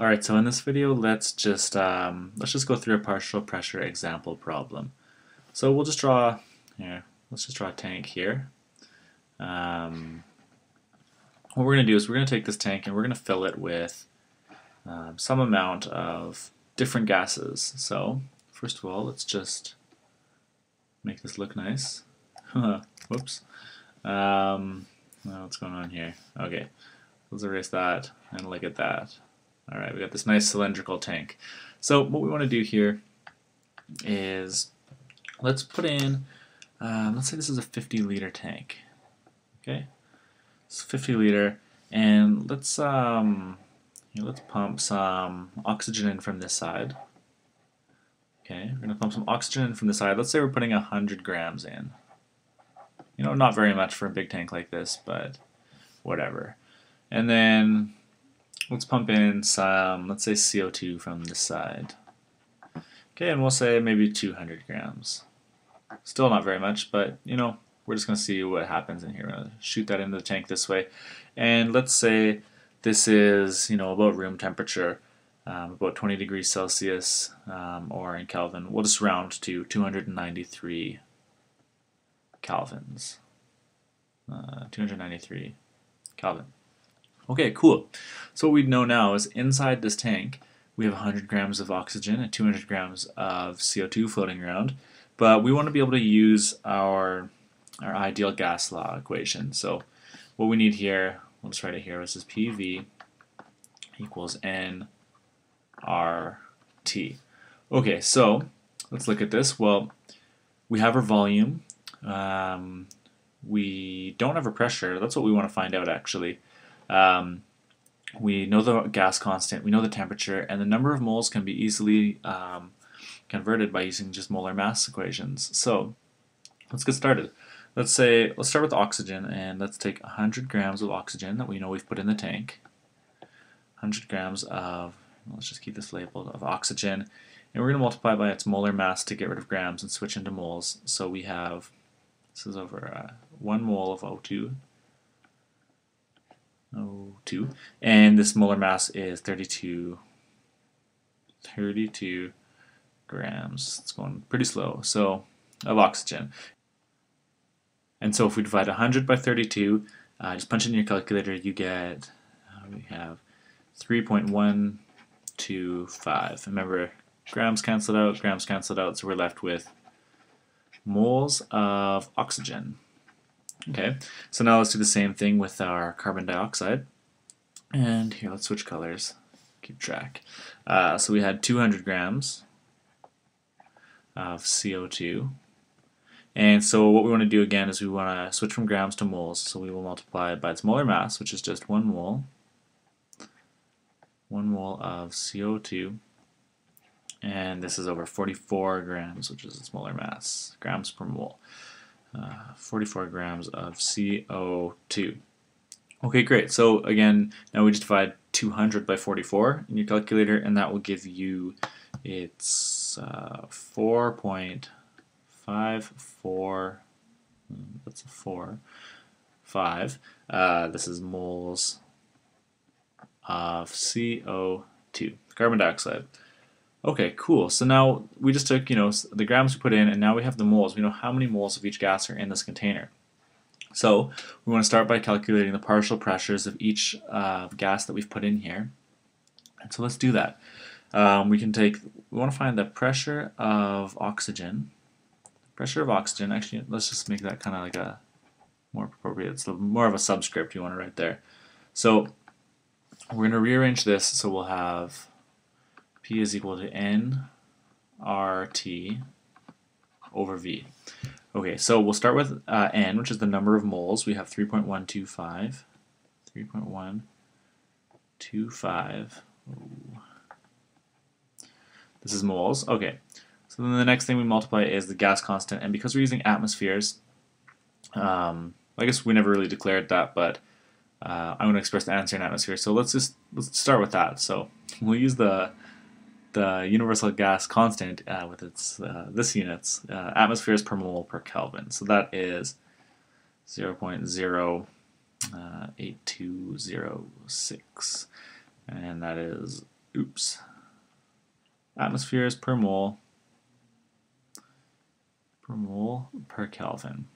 Alright, so in this video, let's just um, let's just go through a partial pressure example problem. So we'll just draw here. Let's just draw a tank here. Um, what we're going to do is we're going to take this tank and we're going to fill it with um, some amount of different gases. So first of all, let's just make this look nice. Whoops. Um, what's going on here? Okay, let's erase that and look at that. All right, we got this nice cylindrical tank. So what we want to do here is let's put in, um, let's say this is a 50 liter tank. Okay, it's 50 liter, and let's um, here, let's pump some oxygen in from this side. Okay, we're gonna pump some oxygen in from the side. Let's say we're putting 100 grams in. You know, not very much for a big tank like this, but whatever. And then let's pump in some, let's say CO2 from this side. Okay, and we'll say maybe 200 grams. Still not very much, but you know, we're just going to see what happens in here. We're going to shoot that into the tank this way. And let's say this is, you know, about room temperature, um, about 20 degrees Celsius, um, or in Kelvin. We'll just round to 293 kelvins. Uh, 293 Kelvin. Okay, cool. So what we know now is inside this tank we have 100 grams of oxygen and 200 grams of CO2 floating around, but we want to be able to use our our ideal gas law equation. So what we need here, just write it here, this is PV equals N R T. Okay, so let's look at this. Well, we have our volume. Um, we don't have a pressure. That's what we want to find out actually. Um, we know the gas constant, we know the temperature, and the number of moles can be easily um, converted by using just molar mass equations. So let's get started. Let's say, let's start with oxygen, and let's take 100 grams of oxygen that we know we've put in the tank. 100 grams of, let's just keep this labeled, of oxygen, and we're going to multiply by its molar mass to get rid of grams and switch into moles. So we have, this is over uh, 1 mole of O2 O2, and this molar mass is 32, 32 grams. It's going pretty slow, so of oxygen. And so if we divide 100 by 32, uh, just punch in your calculator, you get, uh, we have 3.125. Remember, grams canceled out, grams canceled out, so we're left with moles of oxygen. Okay, so now let's do the same thing with our carbon dioxide. And here, let's switch colors, keep track. Uh, so we had 200 grams of CO2. And so what we want to do again is we want to switch from grams to moles. So we will multiply it by its molar mass, which is just one mole. One mole of CO2. And this is over 44 grams, which is its molar mass, grams per mole. Uh, 44 grams of CO2. Okay, great. So again, now we just divide 200 by 44 in your calculator, and that will give you it's uh, 4.54. Hmm, that's a four, five. Uh, this is moles of CO2, carbon dioxide. Okay, cool. So now we just took, you know, the grams we put in, and now we have the moles. We know how many moles of each gas are in this container. So we want to start by calculating the partial pressures of each uh, gas that we've put in here. And so let's do that. Um, we can take, we want to find the pressure of oxygen. Pressure of oxygen, actually, let's just make that kind of like a more appropriate, it's more of a subscript you want to write there. So we're going to rearrange this so we'll have P is equal to N R T over V. Okay, so we'll start with uh, N, which is the number of moles. We have 3.125. 3.125. This is moles. Okay, so then the next thing we multiply is the gas constant. And because we're using atmospheres, um, I guess we never really declared that, but uh, I'm going to express the answer in atmosphere. So let's just let's start with that. So we'll use the the universal gas constant uh, with its uh, this units uh, atmospheres per mole per Kelvin. So that is 0.08206, uh, and that is oops, atmospheres per mole per mole per Kelvin.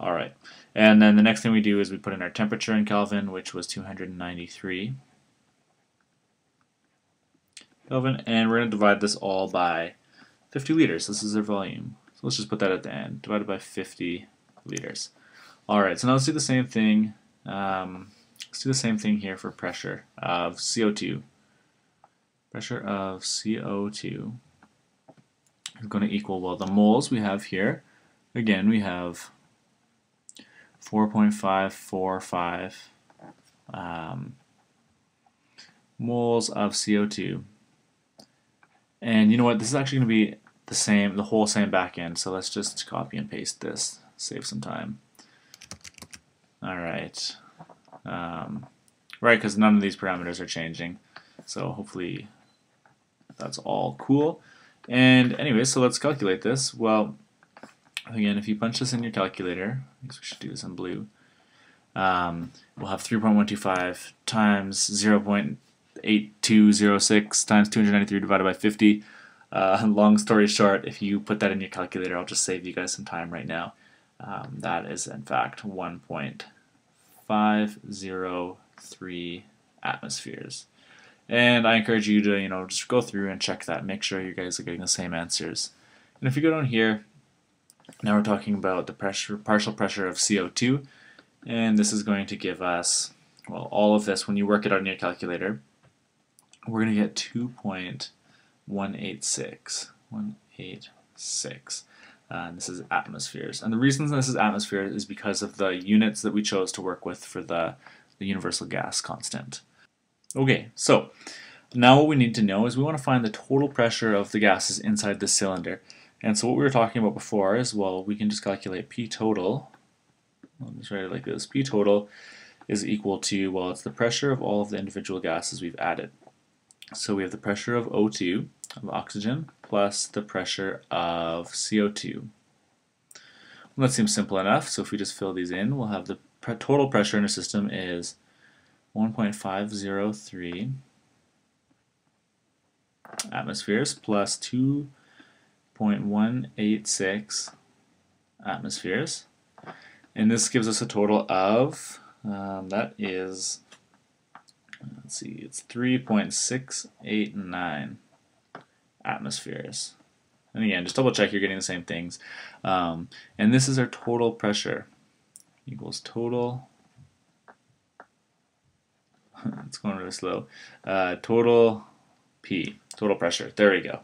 All right, and then the next thing we do is we put in our temperature in Kelvin, which was 293 Kelvin, and we're going to divide this all by 50 liters. This is their volume. So let's just put that at the end, divided by 50 liters. All right, so now let's do the same thing. Um, let's do the same thing here for pressure of CO2. Pressure of CO2 is going to equal, well, the moles we have here. Again, we have 4.545 um, moles of CO2. And you know what, this is actually going to be the same, the whole same backend, so let's just copy and paste this, save some time. Alright. Um, right, because none of these parameters are changing, so hopefully that's all cool. And anyway, so let's calculate this. Well, again, if you punch this in your calculator, I guess we should do this in blue, um, we'll have 3.125 times 0. 8206 times 293 divided by 50. Uh, long story short, if you put that in your calculator, I'll just save you guys some time right now. Um, that is in fact 1.503 atmospheres. And I encourage you to, you know, just go through and check that. Make sure you guys are getting the same answers. And if you go down here, now we're talking about the pressure, partial pressure of CO2. And this is going to give us, well, all of this when you work it out in your calculator we're going to get 2.186. 186. Uh, and this is atmospheres. And the reason this is atmospheres is because of the units that we chose to work with for the, the universal gas constant. Okay, so now what we need to know is we want to find the total pressure of the gases inside the cylinder. And so what we were talking about before is, well, we can just calculate P total. I'll just write it like this. P total is equal to, well, it's the pressure of all of the individual gases we've added. So we have the pressure of O2, of oxygen, plus the pressure of CO2. Well, that seems simple enough, so if we just fill these in, we'll have the total pressure in our system is 1.503 atmospheres plus 2.186 atmospheres. And this gives us a total of, um, that is let's see, it's 3.689 atmospheres. And again, just double check you're getting the same things. Um, and this is our total pressure equals total, it's going really slow, uh, total P, total pressure. There we go.